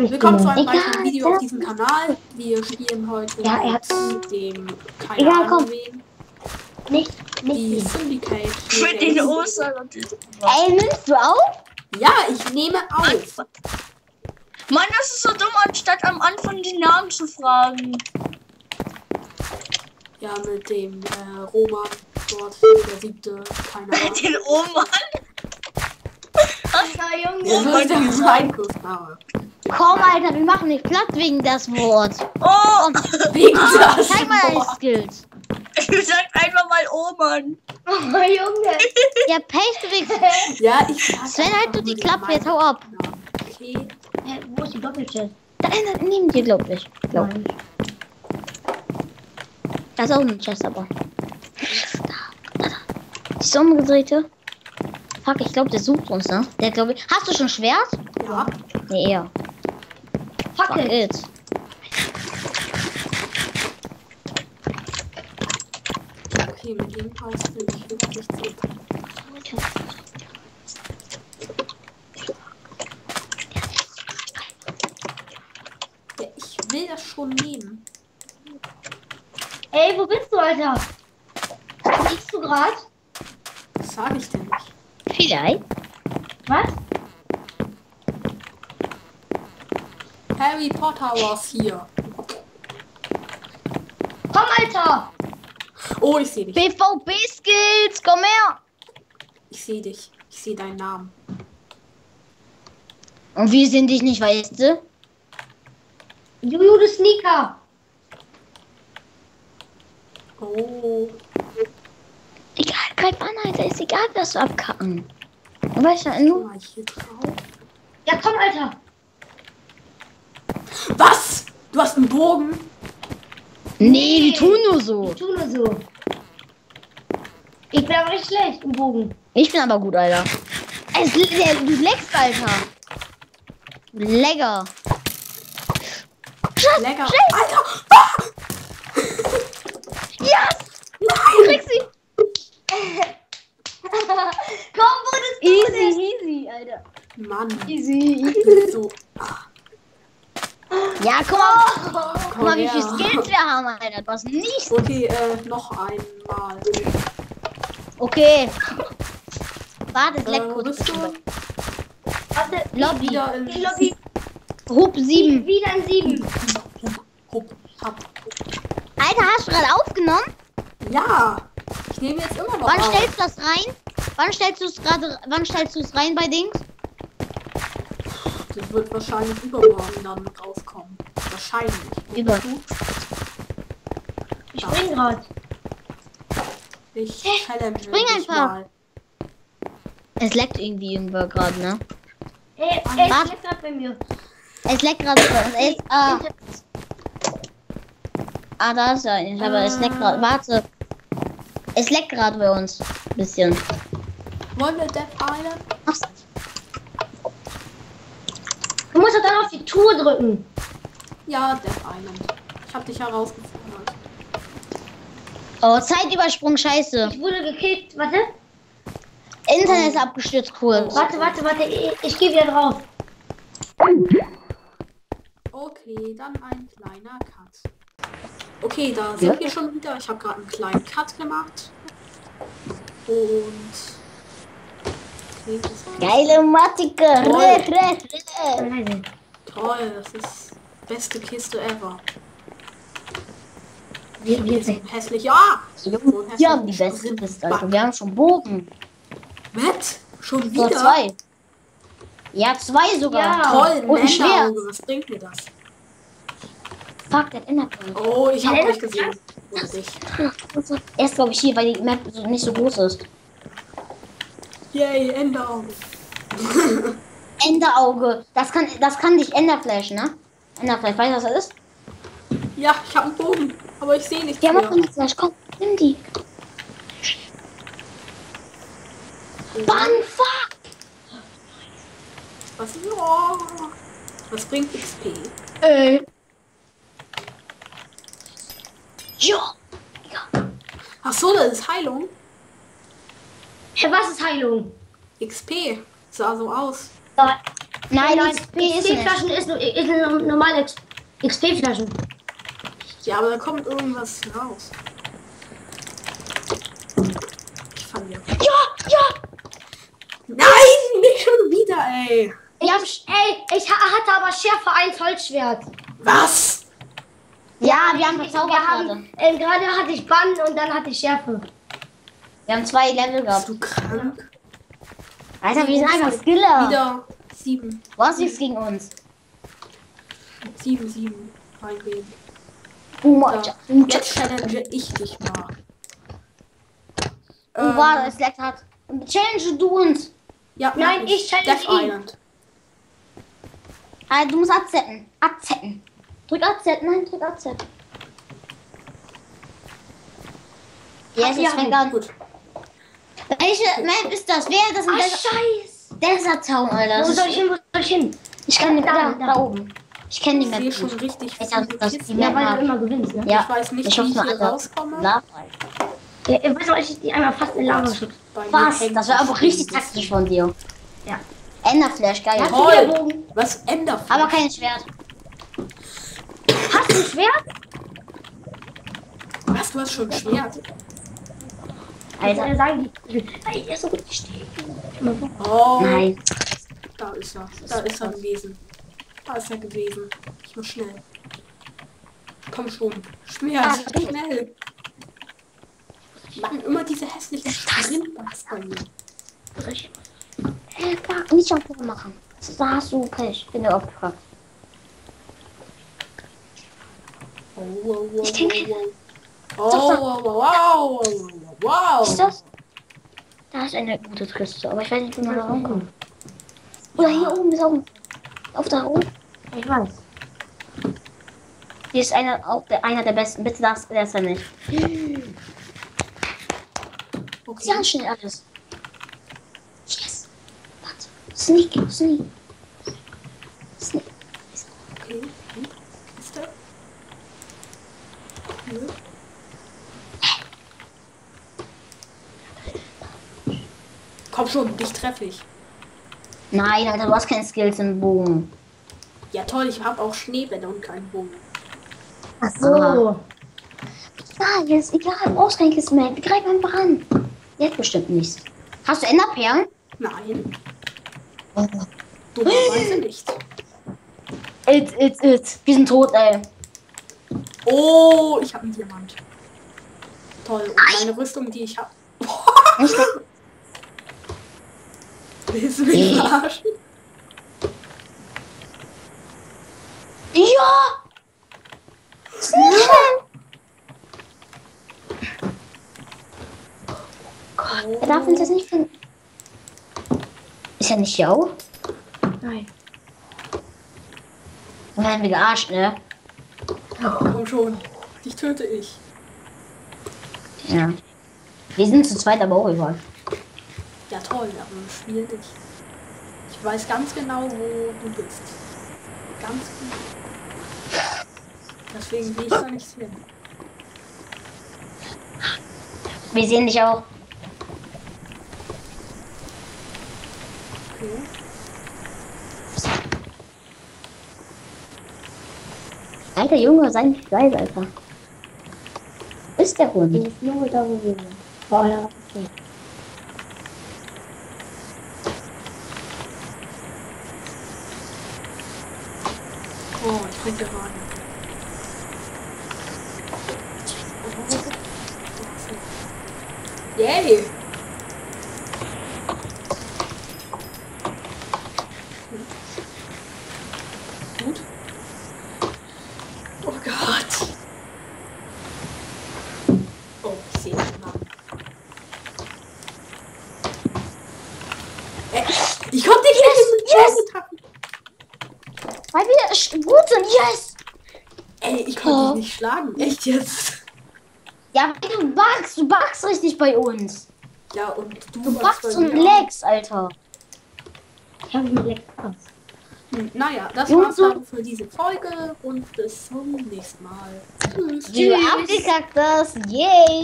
Willkommen zu einem Egal, weiteren Video auf diesem Kanal. Wir spielen heute Ja, er mit dem, keine Egal, Ahnung komm. wen, Nicht, die nicht. Syndicate. Mit den Ostern und Ey, nimmst du auf? Ja, ich nehme auf. Mann, das ist so dumm, anstatt am Anfang die Namen zu fragen. Ja, mit dem äh, Roman dort, der siebte, keine Ahnung. Den Oman. Ja, Junge. Ja, so ist der Minecraft-Name. Komm, Alter, wir machen nicht platt wegen das Wort. Oh, Wegen das Zeig mal deine. Skills. du sagst einfach mal Oman. Oh, Junge. Ja, weg. Ja, ich sag Sven, halt du die Klappe, jetzt hau ab. Okay. Hä, wo ist die Doppelchest? Da, da, neben dir, glaub ich. Glaub ich. Da ist auch ein Chest, aber. Da, da, da. Ist so umgedrehte. Fuck, ich glaube, der sucht uns, ne? Der glaube ich. Hast du schon Schwert? Ja. Nee, eher. Fuck it. Okay, mit dem passt du nicht wirklich zu. Ja, ich will das schon nehmen. Ey, wo bist du, Alter? Liegst du gerade? Was sage ich denn nicht? Vielleicht. Was? Harry Potter was hier. Komm, Alter! Oh, ich sehe dich. PvP-Skills, komm her! Ich sehe dich. Ich sehe deinen Namen. Und wir sind dich nicht, weißt du? Juju, du Sneaker! Oh. Egal, greif an, Alter. Ist egal, was du abkacken. Du weißt ja nur. Ja, komm, Alter! Was? Du hast einen Bogen? Nee, die tun nur so. Ich tu nur so. Ich bin aber nicht schlecht im Bogen. Ich bin aber gut, Alter. Es, der, du leckst, Alter. Lecker. Schass, Lecker. Schass. Alter! Ah! Yes! Nein! Krieg sie! komm, du Easy, easy, Alter. Mann. Easy. So. Ja, guck mal. Guck mal, wie her. viel Skills wir haben, Alter. Du hast nichts. Okay, äh, noch einmal. Okay. Warte, Äh, leck wo kurz. bist du? Warte, Lobby. Wieder in Lobby. Hub 7. Wieder. Hup, hab. Alter, hast du gerade aufgenommen? Ja. Ich nehme jetzt immer noch Wann auf. stellst du das rein? Wann stellst du es gerade, wann stellst du es rein bei Dings? Das wird wahrscheinlich übermorgen dann rauskommen. Wahrscheinlich. Über-? Ich spring grad. Ich challenge Spring dich einfach. mal. Es leckt irgendwie irgendwo gerade, ne? Ey, Warte. ey, es leckt grad bei mir. Es leckt gerade bei uns. Es, ah, ah, da ist er. Ich aber es leckt gerade. Warte. Es leckt gerade bei uns. Bisschen. Wollen wir Death Island? Mach's. Du musst doch dann auf die Tour drücken. Ja, Death Island. Ich hab dich herausgefordert. Oh, Zeitübersprung, scheiße. Ich wurde gekickt. Warte. Internet ist abgestürzt kurz. Warte, warte, warte. Ich, ich gehe wieder drauf. Okay, dann ein kleiner Cut. Okay, da sind Ja? wir schon wieder. Ich habe gerade einen kleinen Cut gemacht. Und... Geile Matike. Toll. Toll. Das ist beste Kiste ever. Wir, wir, So hässlich. Ja! Wir haben die beste Kiste, Alter. Wir haben schon Bogen. Was? Schon wieder? zwei. Ja, zwei sogar. Ja. Toll, Und ein Schwert. Was bringt mir das? Fuck, der ändert. Oh, ich habe Ja, euch gesehen. Er ist, glaube ich, hier, weil die Map so nicht so groß ist. Yay, Enderauge. Enderauge. Das kann, das kann dich Enderflash, ne? Enderflash, weißt du, was das ist? Ja, ich habe einen Bogen. Aber ich sehe nichts Die haben auch mehr. Enderflash. Komm, nimm die. Banfa! Was, oh. Was bringt XP? Ey. Ja. Ach so, das ist Heilung. Hä, was ist Heilung? XP. Sah so aus. Da- Nein, Nein, ist. XP-Flaschen ist, nur- ist eine normale XP-Flaschen. Ja, aber da kommt irgendwas raus. Ich verliere. Ja, ja. Nein, nicht schon wieder, ey. Ich hab, ey, ich ha- hatte aber Schärfe 1 Holzschwert. Was? Ja, wir haben Wir verzaubert gerade. haben, äh, gerade hatte ich Bann und dann hatte ich Schärfe. Wir haben zwei Level Bist gehabt. du krank? Alter, wir sind einfach Skiller. Wieder sieben. Hast nichts gegen uns. Sieben, sieben. Reingehen. Boomer. Ja. Boomer. Jetzt challenge ich dich mal. Oh, warte, es leckt hat. Challenge du uns. Ja, Nein, mach ich challenge Death ihn. Island. Also, du musst abzetten. Abzetten. Drück AZ. Nein, drück. Yes, ja, es fängt an. Gut. Welche Map ist das? Wer? Das ist Ah, ein scheiße. Desert Town, Alter. Wo soll ist, ich hin? Wo soll ich hin? ich kann den Da, da, da. oben. Ich kenne die Ich Map sehe schon richtig Ich hab viele das- die Kisten. Ja, Map weil du immer gewinnst, ne? Ja, Ich weiß nicht, ich wie ich hier Alter. rauskomme. Love, Ja, ich weiß mal, ich die einmal fast in Lava schubst. Was? Das war aber richtig taktisch von dir. Ja. Enderflash, geil. Du Toll. Was ändert? Aber kein Schwert. Hast du ein Schwert? Was? Du hast schon ein Schwert. Alter. Alter. sagen die. Ey, er ist so gut gestiegen. Oh, Nein. da ist er. Da ist er gewesen. Da ist er gewesen. Ich muss schnell. Komm schon. Schwert. Ah, Schnell. Machen immer diese hässlichen Sprintbugs bei mir. Äh, nicht auf Boden machen. Da hast du Pech. Bin der Opfer. Oh, wow, wow, Ich wow, wow. Oh, wow, wow, wow, wow, Ist wow. das? Da ist eine gute Kiste, aber ich weiß nicht, wie man da rankommt. Oder hier oben ist auch ein. Auf da oben. Ich weiß. Hier ist einer, auch der, einer der besten. Bitte das, der ist er nicht. Okay. Sehr schnell alles. Yes. Warte. Sneak. Sneak. Okay. Hm. Kiste. Cool. Komm schon, dich treffe ich. Nein, Alter, du hast keine Skills im Bogen. Ja toll, ich habe auch Schneebälle und keinen Bogen. Ach so. Ja, jetzt egal, du brauchst kein Kissen mehr. Greif einfach an. Jetzt bestimmt nichts. Hast du Enderperlen? Nein. Dummerweise nicht. It, it, it. Wir sind tot, ey. Oh, ich habe einen Diamant. Toll. Und meine Rüstung, die ich habe. Willst du mich verarschen? Ja! Er darf uns jetzt nicht finden. Ist ja nicht auch? Nein. Dann werden wir gearscht, ne? Komm schon. Dich töte ich. Ja. Wir sind zu zweit, aber auch egal. Toll, aber nicht. Ich weiß ganz genau, wo du bist. Ganz genau. Deswegen gehe ich da nicht hin. Wir sehen dich auch. Okay. Alter Junge, sei nicht geil, Alter. Wo Ist der Hund? ist nur da, wo wir sind. Boah, ja. Okay. Oh, ich bin gerade. Yay! Gut. Oh Gott. Oh, ich sehe den Mann. Äh, ich konnte nicht Yes, yes, yes. Weil wir sch- gut sind, yes! Ey, ich konnte dich nicht schlagen. Echt jetzt? Ja, weil du buggst, du buggst richtig bei uns. Ja, und du, Du warst buggst und leckst, Alter. Ich habe mit Leck aus. Hm, Naja, das Jungs, war's so- dann für diese Folge und bis zum nächsten Mal. Tschüss. Wie du abgekackt hast, yay!